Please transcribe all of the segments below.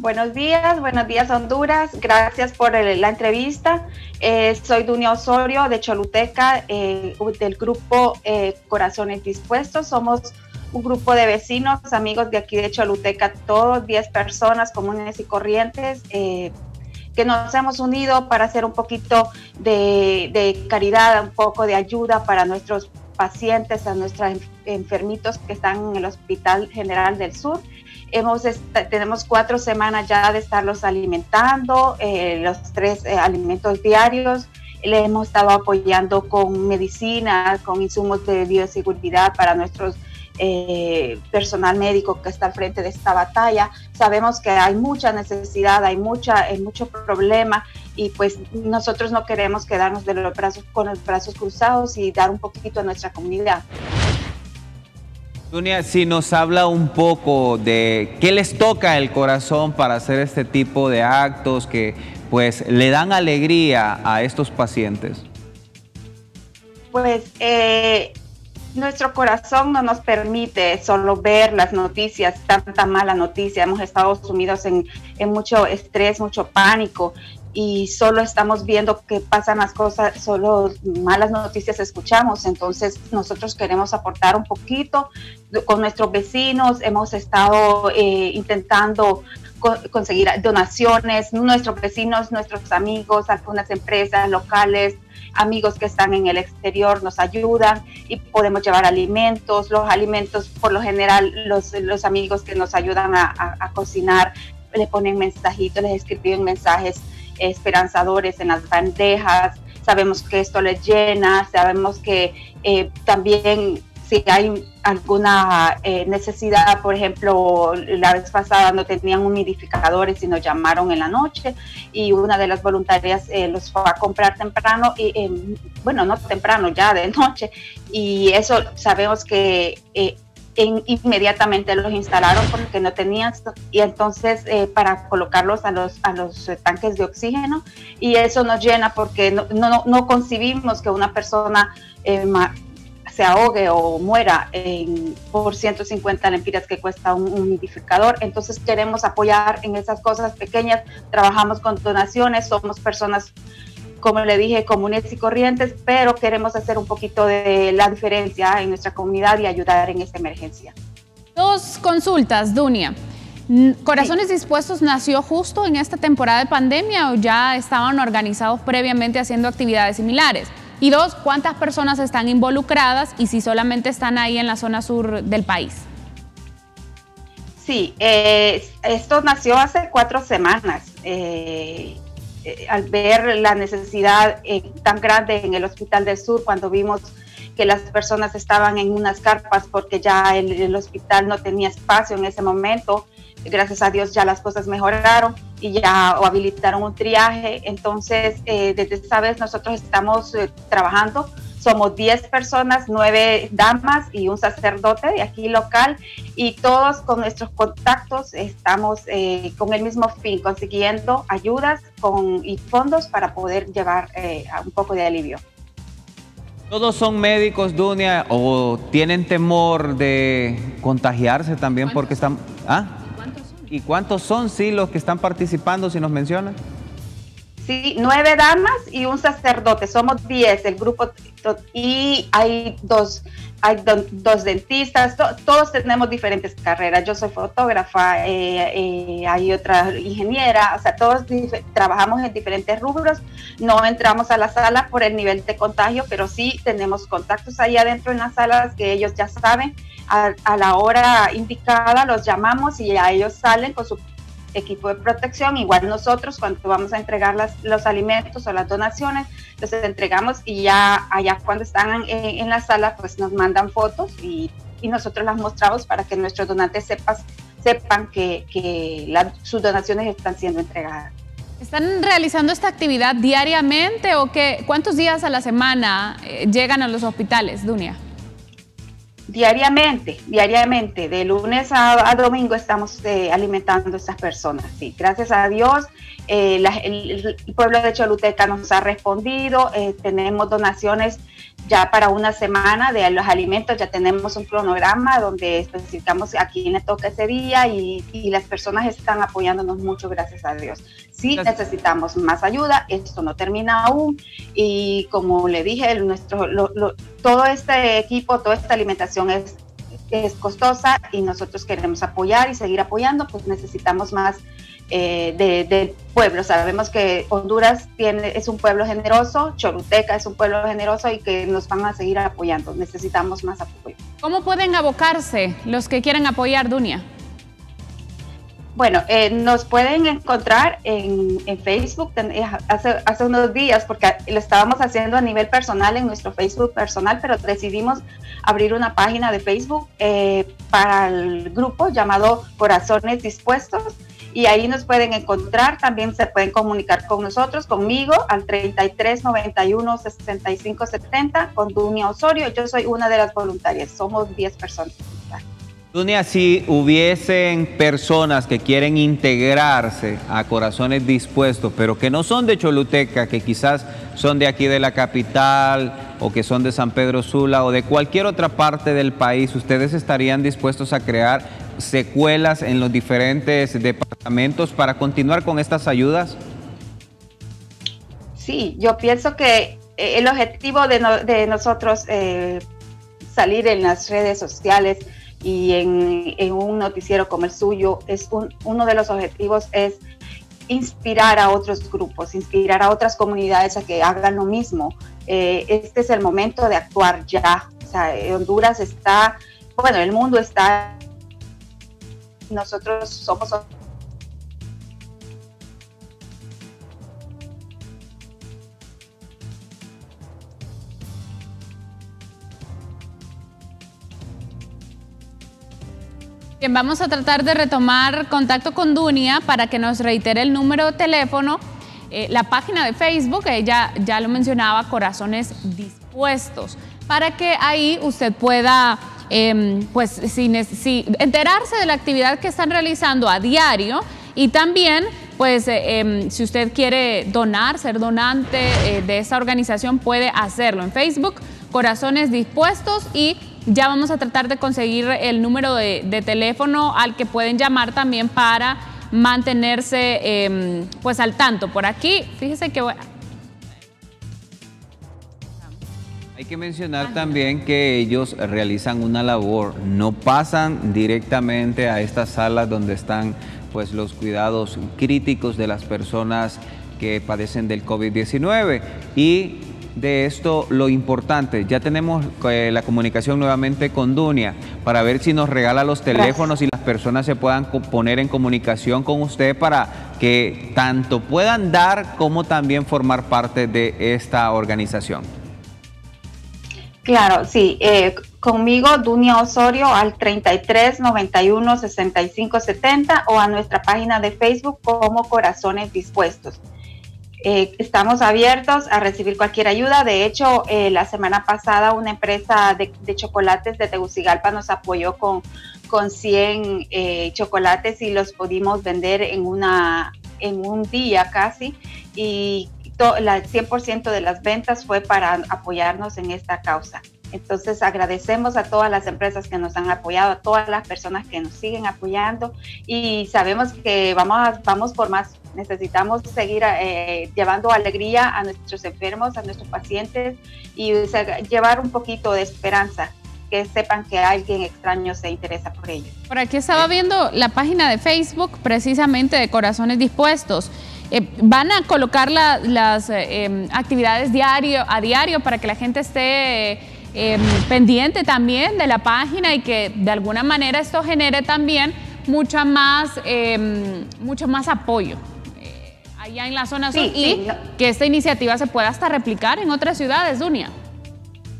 Buenos días, buenos días Honduras. Gracias por la entrevista. Eh, soy Dunia Osorio de Choluteca, eh, del grupo eh, Corazones Dispuestos. Somos un grupo de vecinos, amigos de aquí de Choluteca, todos 10 personas comunes y corrientes que nos hemos unido para hacer un poquito de, de caridad, un poco de ayuda para nuestros pacientes, a nuestros enfermitos que están en el Hospital General del Sur Hemos, tenemos cuatro semanas ya de estarlos alimentando, eh, los tres eh, alimentos diarios. Le hemos estado apoyando con medicina, con insumos de bioseguridad para nuestros eh, personal médico que está al frente de esta batalla. Sabemos que hay mucha necesidad, hay mucha, hay mucho problema y pues nosotros no queremos quedarnos de los brazos, con los brazos cruzados y dar un poquito a nuestra comunidad. Dunia, si nos habla un poco de qué les toca el corazón para hacer este tipo de actos que pues le dan alegría a estos pacientes. Pues eh, nuestro corazón no nos permite solo ver las noticias, tanta mala noticia. Hemos estado sumidos en, en mucho estrés, mucho pánico y solo estamos viendo que pasan las cosas, solo malas noticias escuchamos. Entonces nosotros queremos aportar un poquito con nuestros vecinos. Hemos estado eh, intentando conseguir donaciones, nuestros vecinos, nuestros amigos, algunas empresas locales, amigos que están en el exterior nos ayudan y podemos llevar alimentos. Los alimentos, por lo general, los, los amigos que nos ayudan a, a cocinar le ponen mensajitos, les escriben mensajes esperanzadores en las bandejas, sabemos que esto les llena, sabemos que eh, también si hay alguna eh, necesidad, por ejemplo, la vez pasada no tenían humidificadores y nos llamaron en la noche y una de las voluntarias eh, los fue a comprar temprano, y, bueno, no temprano, ya de noche, y eso sabemos que inmediatamente los instalaron porque no tenían y entonces eh, para colocarlos a los, a los eh, tanques de oxígeno y eso nos llena porque no, no, no concibimos que una persona eh, se ahogue o muera en, por 150 lempiras que cuesta un humidificador. Entonces queremos apoyar en esas cosas pequeñas, trabajamos con donaciones, somos personas como le dije, comunes y corrientes, pero queremos hacer un poquito de la diferencia en nuestra comunidad y ayudar en esta emergencia. Dos consultas, Dunia. ¿Corazones Dispuestos nació justo en esta temporada de pandemia o ya estaban organizados previamente haciendo actividades similares? Y dos, ¿cuántas personas están involucradas y si solamente están ahí en la zona sur del país? Sí, eh, esto nació hace cuatro semanas. Eh, eh, al ver la necesidad eh, tan grande en el Hospital del Sur, cuando vimos que las personas estaban en unas carpas porque ya el, hospital no tenía espacio en ese momento, gracias a Dios ya las cosas mejoraron y ya habilitaron un triaje. Entonces, eh, desde esa vez nosotros estamos trabajando somos 10 personas, 9 damas y un sacerdote de aquí local y todos con nuestros contactos estamos eh, con el mismo fin, consiguiendo ayudas con, y fondos para poder llevar eh, un poco de alivio. ¿Todos son médicos, Dunia, o tienen temor de contagiarse también porque están... ¿Ah? ¿Y cuántos son, sí, los que están participando, si nos mencionan? Sí, nueve damas y un sacerdote, somos diez el grupo y hay dos, hay dos dentistas, todos tenemos diferentes carreras, yo soy fotógrafa, eh, eh, hay otra ingeniera, o sea, todos trabajamos en diferentes rubros, no entramos a la sala por el nivel de contagio, pero sí tenemos contactos ahí adentro en las salas que ellos ya saben, a, a la hora indicada los llamamos y a ellos salen con su equipo de protección. Igual nosotros cuando vamos a entregar los alimentos o las donaciones, los entregamos y ya allá cuando están en, la sala, pues nos mandan fotos y, nosotros las mostramos para que nuestros donantes sepas, sepan que, sus donaciones están siendo entregadas. ¿Están realizando esta actividad diariamente o qué? ¿Cuántos días a la semana eh, llegan a los hospitales, Dunia? Diariamente, diariamente, de lunes a, domingo estamos eh, alimentando a estas personas. Sí, gracias a Dios, eh, el, pueblo de Choluteca nos ha respondido. Eh, tenemos donaciones ya para una semana de los alimentos ya tenemos un cronograma donde especificamos a quién le toca ese día y, las personas están apoyándonos mucho, gracias a Dios. Sí necesitamos más ayuda, esto no termina aún y como le dije, nuestro, todo este equipo, toda esta alimentación es, es costosa y nosotros queremos apoyar y seguir apoyando, pues necesitamos más eh, de, del pueblo. Sabemos que Honduras tiene, es un pueblo generoso, Choluteca es un pueblo generoso y que nos van a seguir apoyando. Necesitamos más apoyo. ¿Cómo pueden abocarse los que quieren apoyar, Dunia? Bueno, eh, nos pueden encontrar en, Facebook eh, hace, hace, unos días, porque lo estábamos haciendo a nivel personal en nuestro Facebook personal, pero decidimos abrir una página de Facebook para el grupo llamado Corazones Dispuestos y ahí nos pueden encontrar. También se pueden comunicar con nosotros, conmigo, al 33 91 65 70 con Dunia Osorio. Yo soy una de las voluntarias, somos 10 personas. Dunia, si hubiesen personas que quieren integrarse a Corazones Dispuestos, pero que no son de Choluteca, que quizás son de aquí de la capital o que son de San Pedro Sula o de cualquier otra parte del país, ¿ustedes estarían dispuestos a crear secuelas en los diferentes departamentos para continuar con estas ayudas? Sí, yo pienso que eh, el objetivo de, nosotros eh, salir en las redes sociales y en, un noticiero como el suyo, es uno de los objetivos es inspirar a otros grupos, inspirar a otras comunidades a que hagan lo mismo. Eh, este es el momento de actuar ya. O sea, Honduras está, bueno, el mundo está nosotros somos Bien, vamos a tratar de retomar contacto con Dunia para que nos reitere el número de teléfono, eh, la página de Facebook, ella ya lo mencionaba, Corazones Dispuestos, para que ahí usted pueda Em, pues si, enterarse de la actividad que están realizando a diario y también pues eh, em, si usted quiere donar, ser donante eh, de esta organización, puede hacerlo en Facebook, Corazones Dispuestos y ya vamos a tratar de conseguir el número de, teléfono al que pueden llamar también para mantenerse em, pues al tanto. Por aquí, fíjese que Hay que mencionar también que ellos realizan una labor, no pasan directamente a estas salas donde están pues los cuidados críticos de las personas que padecen del COVID-19 y de esto lo importante, ya tenemos eh, la comunicación nuevamente con Dunia para ver si nos regala los teléfonos y las personas se puedan poner en comunicación con usted para que tanto puedan dar como también formar parte de esta organización. Claro, sí. Eh, conmigo, Dunia Osorio, al 33 91 65 70 o a nuestra página de Facebook como Corazones Dispuestos. Eh, estamos abiertos a recibir cualquier ayuda. De hecho, eh, la semana pasada una empresa de, chocolates de Tegucigalpa nos apoyó con, con 100 chocolates y los pudimos vender en, una, en un día casi. Y el 100% de las ventas fue para apoyarnos en esta causa. Entonces agradecemos a todas las empresas que nos han apoyado, a todas las personas que nos siguen apoyando y sabemos que vamos, vamos por más. Necesitamos seguir eh, llevando alegría a nuestros enfermos, a nuestros pacientes y llevar un poquito de esperanza que sepan que alguien extraño se interesa por ellos. Por aquí estaba viendo la página de Facebook precisamente de Corazones Dispuestos. Eh, van a colocar las eh, em, actividades diario, a diario para que la gente esté em, pendiente también de la página y que de alguna manera esto genere también mucha más, em, mucho más apoyo eh, allá en la zona sur y que esta iniciativa se pueda hasta replicar en otras ciudades, Dunia.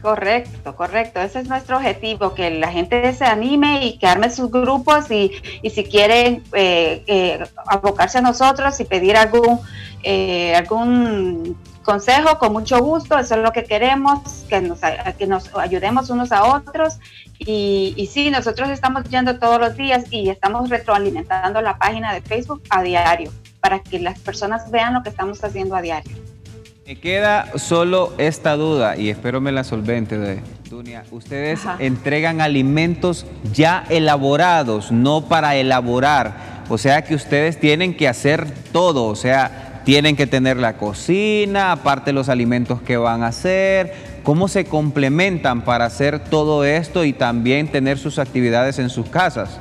Correcto, correcto. Ese es nuestro objetivo, que la gente se anime y que arme sus grupos y, y si quieren eh, eh, abocarse a nosotros y pedir algún, eh, algún consejo, con mucho gusto. Eso es lo que queremos, que nos, que nos ayudemos unos a otros. Y, y sí, nosotros estamos yendo todos los días y estamos retroalimentando la página de Facebook a diario para que las personas vean lo que estamos haciendo a diario. Me queda solo esta duda y espero me la solvente de Dunia. Ustedes entregan alimentos ya elaborados, no para elaborar. O sea que ustedes tienen que hacer todo, o sea, tienen que tener la cocina, aparte los alimentos que van a hacer. ¿Cómo se complementan para hacer todo esto y también tener sus actividades en sus casas?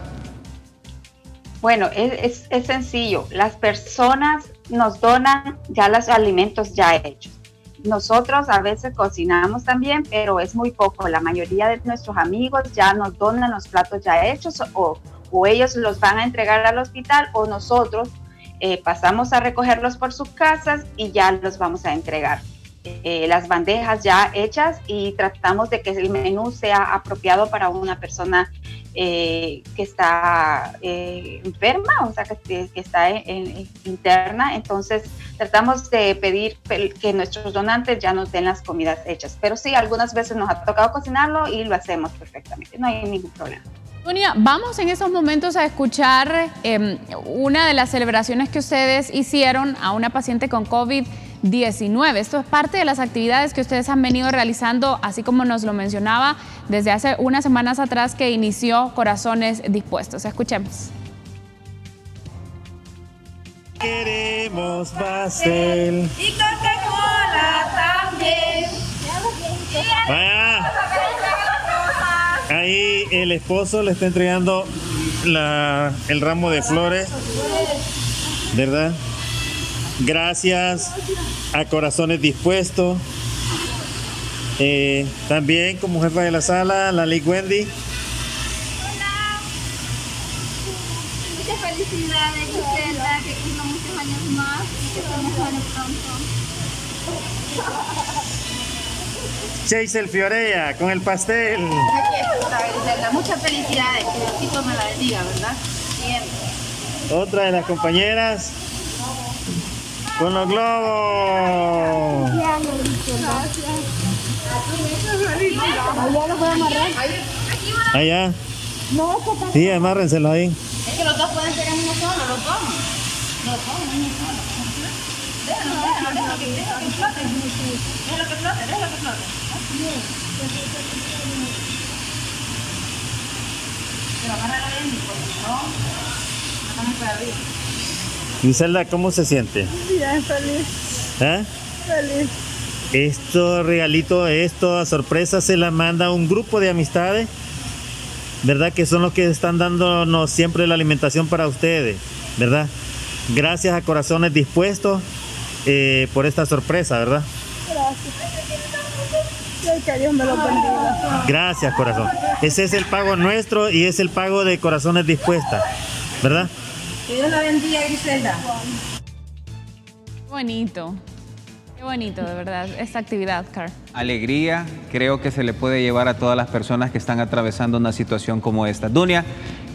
Bueno, es, sencillo. Las personas nos donan ya los alimentos ya hechos. Nosotros a veces cocinamos también, pero es muy poco. La mayoría de nuestros amigos ya nos donan los platos ya hechos o ellos los van a entregar al hospital o nosotros eh, pasamos a recogerlos por sus casas y ya los vamos a entregar. Eh, las bandejas ya hechas y tratamos de que el menú sea apropiado para una persona eh, que está eh, enferma, o sea, que, está interna. Entonces, tratamos de pedir que nuestros donantes ya nos den las comidas hechas. Pero sí, algunas veces nos ha tocado cocinarlo y lo hacemos perfectamente, no hay ningún problema. Sonia, vamos en esos momentos a escuchar em, una de las celebraciones que ustedes hicieron a una paciente con COVID. 19. Esto es parte de las actividades que ustedes han venido realizando, así como nos lo mencionaba desde hace unas semanas atrás que inició Corazones Dispuestos. Escuchemos. Queremos pastel. Y Coca-Cola también. Vaya. Ahí el esposo le está entregando la, el ramo de flores, ¿verdad? Gracias a Corazones Dispuestos. Eh, también como jefa de la sala, la Ley Wendy. Hola. Muchas felicidades, Gisela, que cumpla muchos años más y que se mejore pronto. Chase el Fiorea con el pastel. Aquí está, Gisela. Muchas felicidades, que Diosito me la bendiga, ¿verdad? Siempre. Otra de las compañeras con los globos. Gracias. ¿Allá. No, Sí, amárrenselo ahí. Es que los dos pueden ser en uno solo, los dos. Los dos en uno solo. Déjalo, déjalo, déjalo que, déjalo que flote. Déjalo que flote, déjalo que flote. Bien, porque si no, no estamos para arriba. Griselda, ¿cómo se siente? Bien, feliz. ¿Eh? Feliz. Esto regalito, esto a sorpresa se la manda un grupo de amistades, ¿verdad? Que son los que están dándonos siempre la alimentación para ustedes, ¿verdad? Gracias a Corazones Dispuestos eh, por esta sorpresa, ¿verdad? Gracias. Que Dios me lo bendiga. Gracias, corazón. Ese es el pago nuestro y es el pago de Corazones Dispuestas, ¿verdad? Que Dios la bendiga, Griselda. Bonito. Qué bonito, de verdad, esta actividad, Car. Alegría, creo que se le puede llevar a todas las personas que están atravesando una situación como esta. Dunia,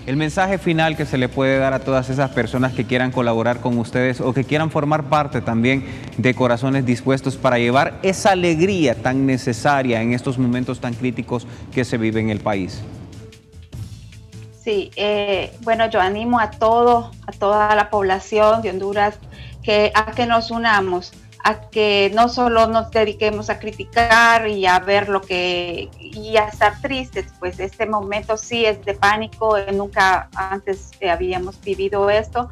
el mensaje final que se le puede dar a todas esas personas que quieran colaborar con ustedes o que quieran formar parte también de corazones dispuestos para llevar esa alegría tan necesaria en estos momentos tan críticos que se vive en el país. Sí, eh, bueno, yo animo a todo, a toda la población de Honduras que a que nos unamos, a que no solo nos dediquemos a criticar y a ver lo que y a estar tristes, pues este momento sí es de pánico, nunca antes habíamos vivido esto,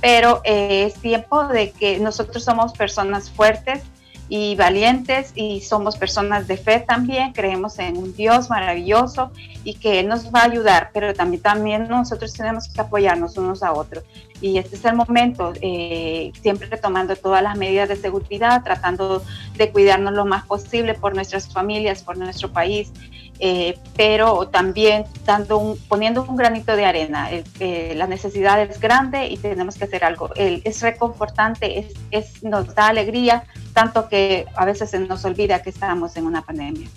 pero eh, es tiempo de que nosotros somos personas fuertes, y valientes y somos personas de fe también, creemos en un Dios maravilloso y que Él nos va a ayudar, pero también, también nosotros tenemos que apoyarnos unos a otros. Y este es el momento, eh, siempre tomando todas las medidas de seguridad, tratando de cuidarnos lo más posible por nuestras familias, por nuestro país, eh, pero también dando un, poniendo un granito de arena. Eh, la necesidad es grande y tenemos que hacer algo. es reconfortante, es, es, nos da alegría, tanto que a veces se nos olvida que estamos en una pandemia.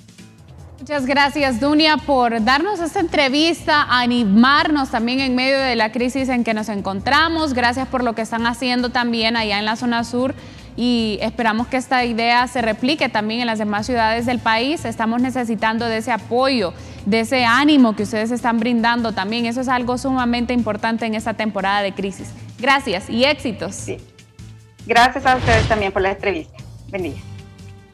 Muchas gracias, Dunia, por darnos esta entrevista, animarnos también en medio de la crisis en que nos encontramos. Gracias por lo que están haciendo también allá en la zona sur y esperamos que esta idea se replique también en las demás ciudades del país. Estamos necesitando de ese apoyo, de ese ánimo que ustedes están brindando también. Eso es algo sumamente importante en esta temporada de crisis. Gracias y éxitos. Gracias a ustedes también por la entrevista. Bendiga.